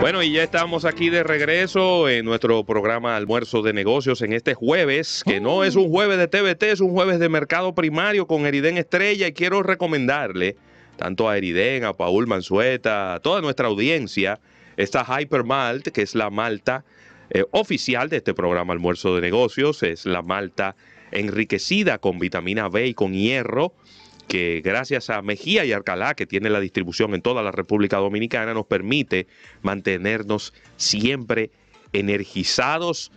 Bueno, y ya estamos aquí de regreso en nuestro programa Almuerzo de Negocios en este jueves, que no es un jueves de TVT, es un jueves de mercado primario con Eriden Estrella y quiero recomendarle tanto a Eriden, a Paul Mansueta, a toda nuestra audiencia, esta Hypermalt, que es la malta eh, oficial de este programa Almuerzo de Negocios, es la malta enriquecida con vitamina B y con hierro que gracias a Mejía y Arcalá, que tiene la distribución en toda la República Dominicana, nos permite mantenernos siempre energizados,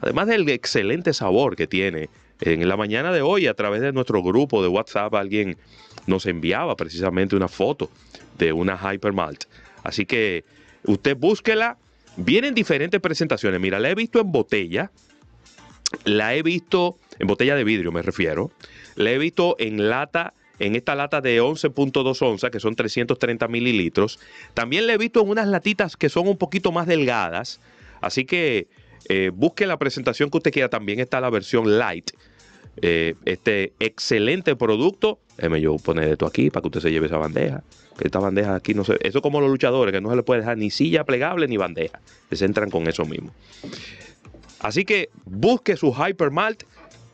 además del excelente sabor que tiene. En la mañana de hoy, a través de nuestro grupo de WhatsApp, alguien nos enviaba precisamente una foto de una Hypermalt. Así que usted búsquela. Vienen diferentes presentaciones. Mira, la he visto en botella. La he visto en botella de vidrio, me refiero. La he visto en lata, en esta lata de 11.2 onzas, que son 330 mililitros. También la he visto en unas latitas que son un poquito más delgadas. Así que eh, busque la presentación que usted quiera. También está la versión light. Eh, este excelente producto. Déjeme yo poner esto aquí para que usted se lleve esa bandeja. Esta bandeja aquí no se. Eso es como los luchadores, que no se le puede dejar ni silla plegable ni bandeja. Se entran con eso mismo. Así que busque su Hypermalt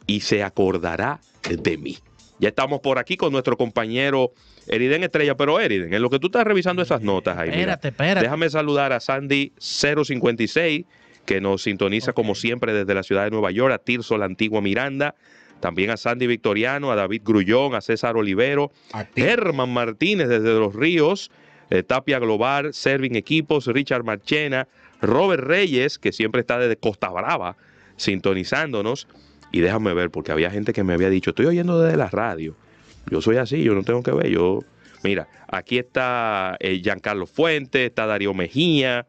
y se acordará de mí. Ya estamos por aquí con nuestro compañero Eriden Estrella, pero Eriden, en lo que tú estás revisando esas notas ahí, espérate, espérate. déjame saludar a Sandy 056, que nos sintoniza como siempre desde la ciudad de Nueva York, a Tirso, la antigua Miranda, también a Sandy Victoriano, a David Grullón, a César Olivero, Herman Martínez desde Los Ríos, eh, Tapia Global, Serving Equipos, Richard Marchena, Robert Reyes, que siempre está desde Costa Brava sintonizándonos. Y déjame ver, porque había gente que me había dicho, estoy oyendo desde la radio. Yo soy así, yo no tengo que ver. Yo, mira, aquí está eh, Giancarlo Fuentes, está Darío Mejía,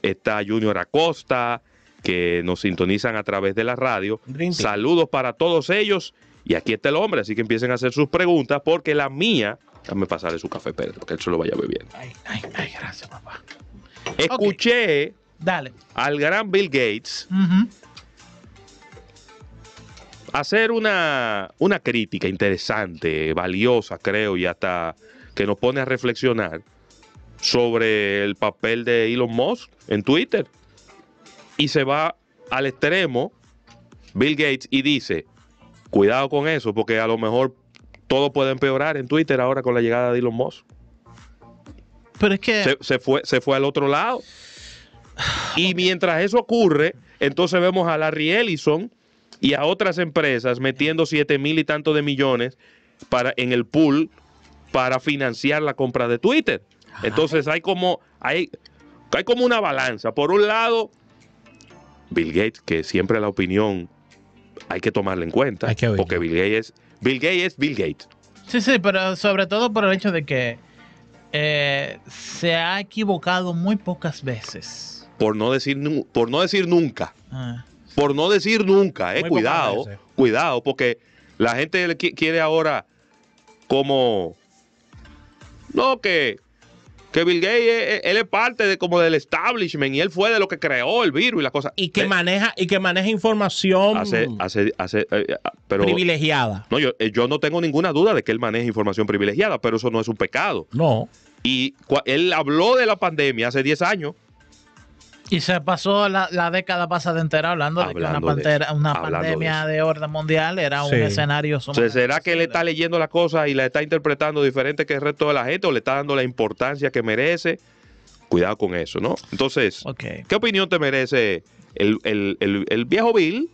está Junior Acosta, que nos sintonizan a través de la radio. Saludos para todos ellos. Y aquí está el hombre, así que empiecen a hacer sus preguntas, porque la mía, déjame pasarle su café, Pedro, porque él se lo vaya bebiendo. Ay, ay, ay, gracias, papá. Escuché Dale. al gran Bill Gates Ujú. Hacer una, una crítica interesante, valiosa, creo, y hasta que nos pone a reflexionar sobre el papel de Elon Musk en Twitter. Y se va al extremo, Bill Gates, y dice, cuidado con eso, porque a lo mejor todo puede empeorar en Twitter ahora con la llegada de Elon Musk. Pero es que. Se, se fue, se fue al otro lado. Y mientras eso ocurre, entonces vemos a Larry Ellison y a otras empresas metiendo 7 mil y tantos de millones para, en el pool para financiar la compra de Twitter. Entonces hay como, hay, hay como una balanza. Por un lado, Bill Gates, que siempre la opinión hay que tomarla en cuenta. Hay que oírlo. porque Bill Gates es Bill Gates. Es Bill Gates. Sí, sí, pero sobre todo por el hecho de que eh, se ha equivocado muy pocas veces. Por no decir, por no decir nunca. Ah. Por no decir nunca, eh, cuidado, cuidado, porque la gente quiere ahora como no que que Bill Gates eh, eh, él es parte de como del establishment y él fue de lo que creó el virus y la cosa. Y que Eh, maneja, y que maneja información hace, hace, hace, eh, pero privilegiada. no, yo, yo no tengo ninguna duda de que él maneja información privilegiada, pero eso no es un pecado. No. Y él habló de la pandemia hace 10 años. Y se pasó la, la década pasada entera hablando de que una, Hablando de pantera- una hablando de pandemia eso. de, orden mundial era Sí. un escenario O sea, ¿Será que él está leyendo las cosas y la está interpretando diferente que el resto de la gente o le está dando la importancia que merece? Cuidado con eso, ¿no? Entonces. ¿qué opinión te merece el, el- el- el viejo Bill?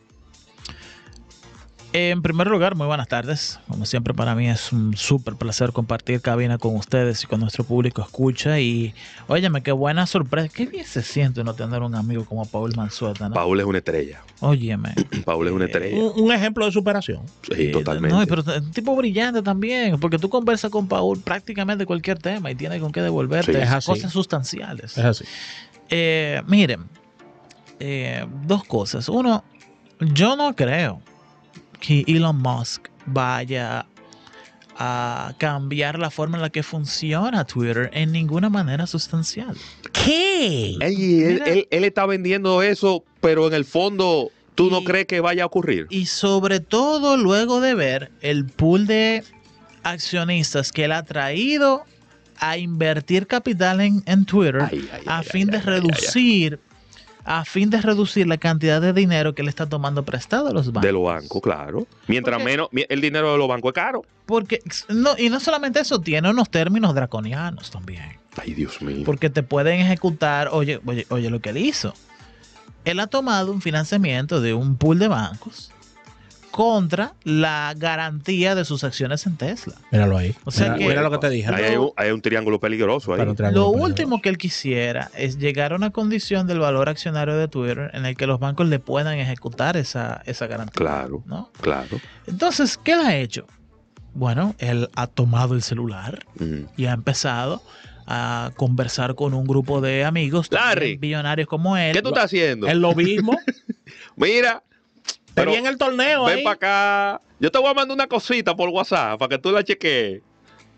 En primer lugar, muy buenas tardes. Como siempre, para mí es un súper placer compartir cabina con ustedes y con nuestro público escucha. Y, óyeme, qué buena sorpresa. Qué bien se siente no tener un amigo como Paul Manzueta, ¿no? Paul es una estrella. Óyeme. Paul es una estrella. Un, un ejemplo de superación. Sí, Eh, totalmente. No, pero un tipo brillante también, porque tú conversas con Paul prácticamente cualquier tema y tiene con qué devolverte Sí, es a así. cosas sustanciales. Es así. Eh, miren, eh, dos cosas. Uno, yo no creo que Elon Musk vaya a cambiar la forma en la que funciona Twitter en ninguna manera sustancial. ¿Qué? Ey, él, Mira. él- él está vendiendo eso, pero en el fondo, ¿tú no crees que vaya a ocurrir? Y sobre todo luego de ver el pool de accionistas que él ha traído a invertir capital en, en Twitter Ay, ay, a ay, fin ay, de ay, ay, ay. reducir, a fin de reducir la cantidad de dinero que le está tomando prestado a los bancos. De los bancos, claro. Mientras Porque- menos, el dinero de los bancos es caro. Porque no, y no solamente eso, tiene unos términos draconianos también. Ay, Dios mío. Porque te pueden ejecutar, oye, oye, oye lo que él hizo. Él ha tomado un financiamiento de un pool de bancos contra la garantía de sus acciones en Tesla. Míralo ahí. O sea mira, que- mira lo que te dije. Ahí hay un, hay un triángulo peligroso ahí. Triángulo Lo peligroso. último que él quisiera es llegar a una condición del valor accionario de Twitter en el que los bancos le puedan ejecutar esa, esa garantía. Claro, ¿no? claro. Entonces, ¿qué él ha hecho? Bueno, él ha tomado el celular Mm. y ha empezado a conversar con un grupo de amigos, Larry, billonarios como él. ¿Qué tú estás haciendo? Es lo mismo. Mira, Te vi en el torneo ven para acá. Yo te voy a mandar una cosita por WhatsApp para que tú la cheques.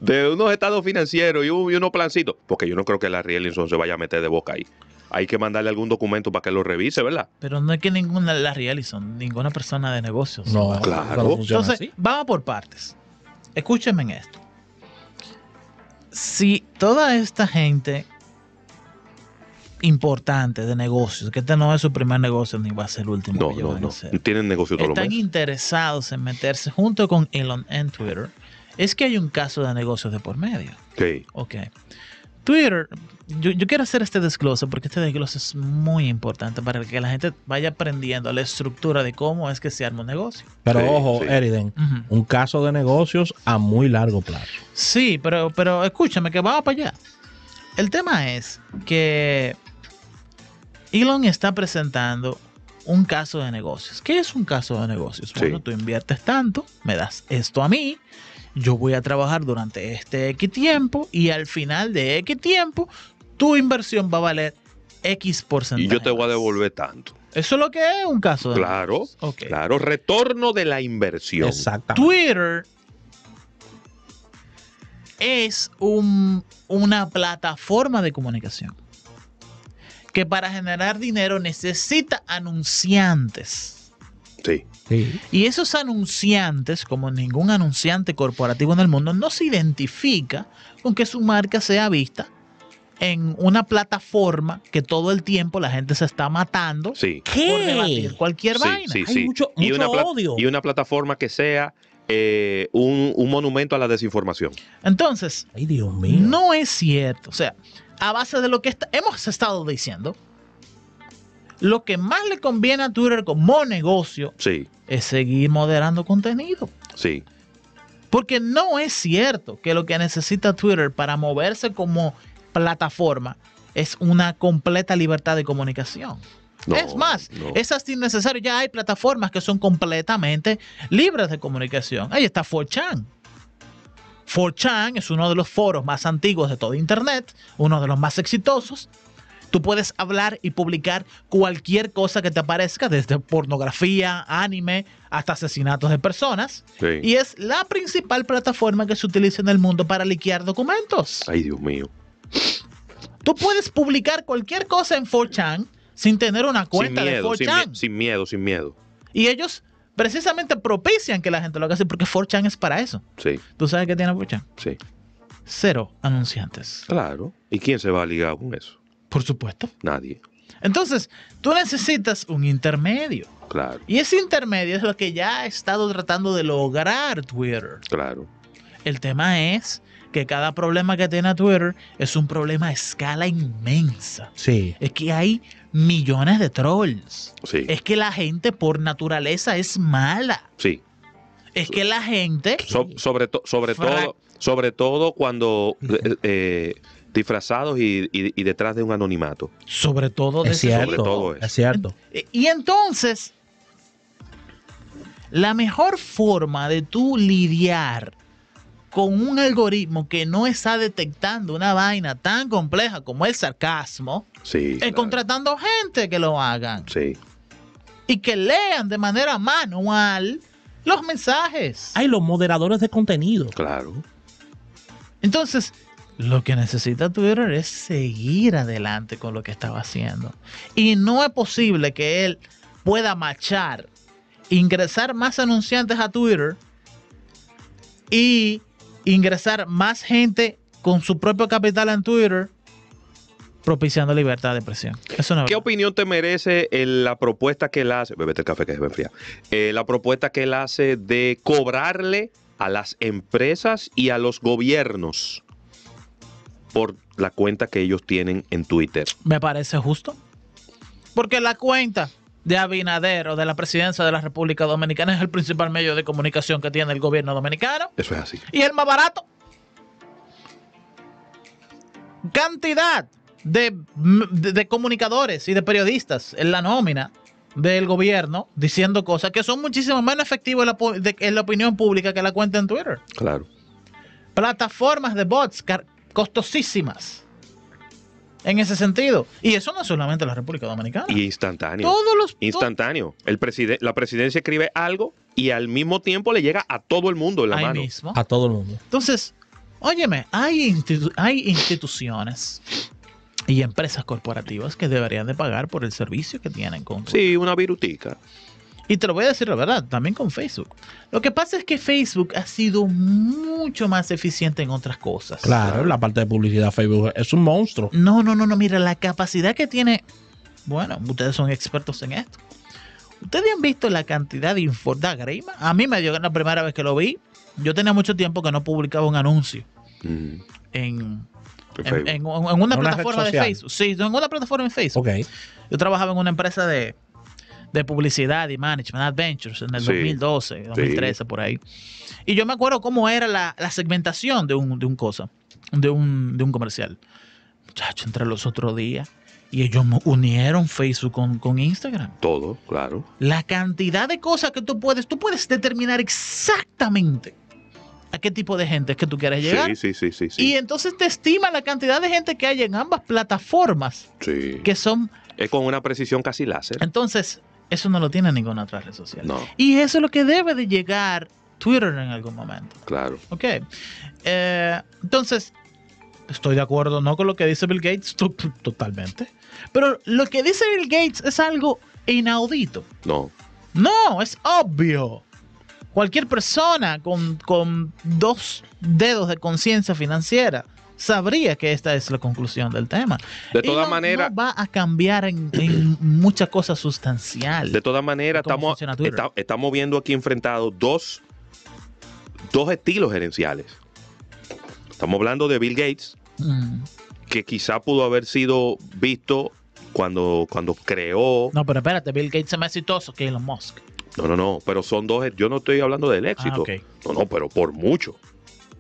De unos estados financieros y, un- y unos plancitos. Porque yo no creo que la Ellison se vaya a meter de boca ahí. Hay que mandarle algún documento para que lo revise, ¿verdad? Pero no es que ninguna Larry Ellison, ninguna persona de negocios. No, Claro. Entonces, así. vamos por partes. Escúchenme en esto. Si toda esta gente importante de negocios, que este no es su primer negocio ni va a ser el último No, que no, no. hacer, Tienen negocio todos los están meses. interesados en meterse junto con Elon en Twitter, es que hay un caso de negocios de por medio. Ok. Ok. Twitter, yo, yo quiero hacer este desglose porque este desglose es muy importante para que la gente vaya aprendiendo la estructura de cómo es que se arma un negocio. Pero Sí, ojo, sí. Eriden, un caso de negocios a muy largo plazo. Sí, pero, pero escúchame que vamos para allá. El tema es que Elon está presentando un caso de negocios. ¿Qué es un caso de negocios? Sí. Bueno, tú inviertes tanto, me das esto a mí, yo voy a trabajar durante este X tiempo y al final de X tiempo tu inversión va a valer X porcentaje. Y yo te voy a devolver tanto. Eso es lo que es un caso de Claro, negocios. Claro, retorno de la inversión. Exactamente. Twitter es un- una plataforma de comunicación que para generar dinero necesita anunciantes. Sí. Sí. Y esos anunciantes, como ningún anunciante corporativo en el mundo, no se identifica con que su marca sea vista en una plataforma que todo el tiempo la gente se está matando Sí. por debatir ¿Qué? cualquier Sí, vaina. sí, Hay sí. mucho, Y una odio. Y una plataforma que sea eh, un, un monumento a la desinformación. Entonces, Ay, Dios mío. No es cierto. O sea, a base de lo que hemos estado diciendo, lo que más le conviene a Twitter como negocio Sí, es seguir moderando contenido. sí. Porque no es cierto que lo que necesita Twitter para moverse como plataforma es una completa libertad de comunicación. No, es más, no. es hasta innecesario. Ya hay plataformas que son completamente libres de comunicación. Ahí está 4chan. 4chan es uno de los foros más antiguos de todo Internet, uno de los más exitosos. Tú puedes hablar y publicar cualquier cosa que te aparezca, desde pornografía, anime, hasta asesinatos de personas. Sí. Y es la principal plataforma que se utiliza en el mundo para liquear documentos. Ay, Dios mío. Tú puedes publicar cualquier cosa en 4chan sin tener una Sin cuenta de miedo, sin, 4chan. mie- sin miedo, sin miedo. Y ellos precisamente propician que la gente lo haga así porque 4chan es para eso. Sí, ¿Tú sabes qué tiene 4chan? sí. Cero anunciantes. Claro. ¿Y quién se va a ligar con eso? Por supuesto. Nadie. Entonces, tú necesitas un intermedio. Claro, Y ese intermedio es lo que ya ha estado tratando de lograr Twitter. claro. El tema es que cada problema que tiene Twitter es un problema a escala inmensa. Sí. Es que hay millones de trolls. Sí, Es que la gente por naturaleza es mala. sí. Es que la gente... So- sobre to- sobre todo, sobre todo cuando eh, eh, disfrazados y, y- y detrás de un anonimato. Sobre todo de Es cierto. todo eso. Es cierto. Y entonces, la mejor forma de tú lidiar con un algoritmo que no está detectando una vaina tan compleja como el sarcasmo Sí. claro. contratando gente que lo hagan Sí, y que lean de manera manual los mensajes. Hay los moderadores de contenido. claro. Entonces, lo que necesita Twitter es seguir adelante con lo que estaba haciendo. Y no es posible que él pueda machar, ingresar más anunciantes a Twitter y ingresar más gente con su propio capital en Twitter propiciando libertad de expresión. Eso no es ¿Qué verdad. opinión te merece la propuesta que él hace? Bebete el café que se va a enfriar. Eh, la propuesta que él hace de cobrarle a las empresas y a los gobiernos por la cuenta que ellos tienen en Twitter. Me parece justo. Porque la cuenta de Abinader o de la presidencia de la República Dominicana es el principal medio de comunicación que tiene el gobierno dominicano Eso es así. y el más barato. Cantidad de, de- de comunicadores y de periodistas en la nómina del gobierno diciendo cosas que son muchísimo menos efectivas en la, pu- de- en la opinión pública que la cuenta en Twitter. Claro. Plataformas de bots costosísimas en ese sentido. Y eso no es solamente la República Dominicana. Y instantáneo. Todos los... Instantáneo. El preside- la presidencia escribe algo y al mismo tiempo le llega a todo el mundo en la ahí mano. mismo. A todo el mundo. Entonces, óyeme, hay, institu- hay instituciones y empresas corporativas que deberían de pagar por el servicio que tienen con Sí, una virutica. Y te lo voy a decir la verdad, también con Facebook. Lo que pasa es que Facebook ha sido mucho más eficiente en otras cosas. Claro, la parte de publicidad Facebook es un monstruo. No, no, no, no, mira, la capacidad que tiene, bueno, ustedes son expertos en esto. Ustedes han visto la cantidad de info, da grima. A mí me dio la primera vez que lo vi. Yo tenía mucho tiempo que no publicaba un anuncio Mm, en, en en, en- en una, plataforma de. Facebook. Sí, en una plataforma de Facebook. Ok. Yo trabajaba en una empresa de, de publicidad y management, Adventures, en el Sí. 2012, 2013, por ahí. Y yo me acuerdo cómo era la, la segmentación de un, de un cosa, de un, de un comercial. Muchacho, entre los otros días. Y ellos unieron Facebook con, con Instagram. Todo, claro. La cantidad de cosas que tú puedes, tú puedes determinar exactamente a qué tipo de gente es que tú quieres llegar. Sí, sí, sí, sí. sí. Y entonces te estima la cantidad de gente que hay en ambas plataformas Sí. que son Es con una precisión casi láser. entonces, eso no lo tiene ninguna otra red social. No, Y eso es lo que debe de llegar Twitter en algún momento. claro. Ok. Eh, entonces, estoy de acuerdo, no con lo que dice Bill Gates, to- to- totalmente. Pero lo que dice Bill Gates es algo inaudito. No. No, es obvio. Cualquier persona con, con dos dedos de conciencia financiera sabría que esta es la conclusión del tema. De todas Elon maneras, No va a cambiar en, en muchas cosas sustanciales. de todas maneras, estamos, estamos viendo aquí enfrentados dos, dos estilos gerenciales. Estamos hablando de Bill Gates, Mm. que quizá pudo haber sido visto cuando, cuando creó. No, pero espérate, Bill Gates es más exitoso que Elon Musk. No, no, no, pero son dos. Yo no estoy hablando del éxito. Ah, ok. No, no, pero por mucho.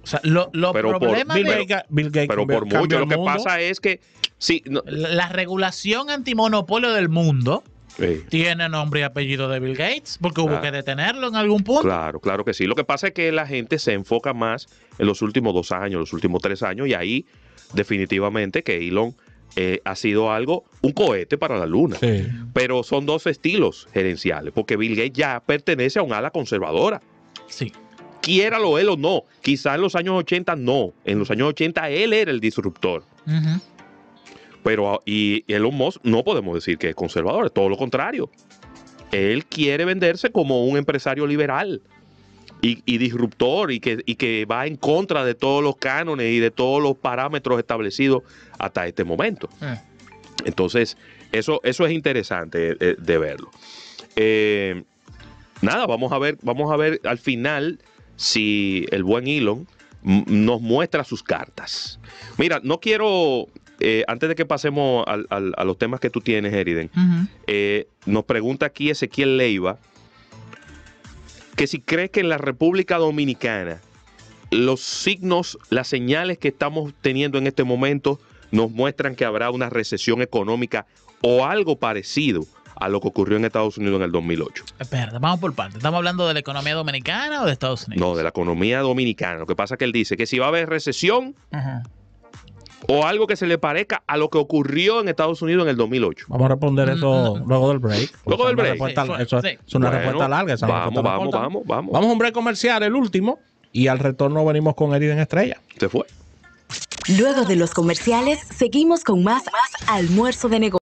O sea, lo, lo Pero por de Gates, Bill Gates Pero por mucho. Lo que mundo. pasa es que. Sí, no, la la regulación antimonopolio del mundo tiene nombre y apellido de Bill Gates, porque hubo Ah. que detenerlo en algún punto. Claro, claro que sí. Lo que pasa es que la gente se enfoca más en los últimos dos años, los últimos tres años, y ahí definitivamente que Elon eh, ha sido algo, un cohete para la luna. Sí. Pero son dos estilos gerenciales, porque Bill Gates ya pertenece a un ala conservadora. Sí. Quiéralo él o no. Quizá en los años 80 no. En los años 80 él era el disruptor. Pero y Elon Musk no podemos decir que es conservador, es todo lo contrario. Él quiere venderse como un empresario liberal y, y disruptor y que, y que va en contra de todos los cánones y de todos los parámetros establecidos hasta este momento. Eh. Entonces, eso, eso es interesante eh, de verlo. Eh, nada, vamos a ver, vamos a ver al final si el buen Elon nos muestra sus cartas. Mira, no quiero, eh, antes de que pasemos al- al- a los temas que tú tienes, Eriden, eh, nos pregunta aquí Ezequiel Leiva que si cree que en la República Dominicana los signos, las señales que estamos teniendo en este momento nos muestran que habrá una recesión económica o algo parecido a lo que ocurrió en Estados Unidos en el 2008. Espérate, vamos por partes. ¿Estamos hablando de la economía dominicana o de Estados Unidos? No, de la economía dominicana. Lo que pasa es que él dice que si va a haber recesión Ajá. o algo que se le parezca a lo que ocurrió en Estados Unidos en el 2008. Vamos a responder eso Mm, mm. luego del break. Luego del break. respuesta- Sí, eso sí. es una Bueno, respuesta larga. esa Vamos, respuesta vamos, vamos, vamos. Vamos a un break comercial, el último. Y al retorno venimos con Eriden Estrella. Se fue. Luego de los comerciales, seguimos con más Almuerzo de Negocios.